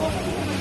Oh.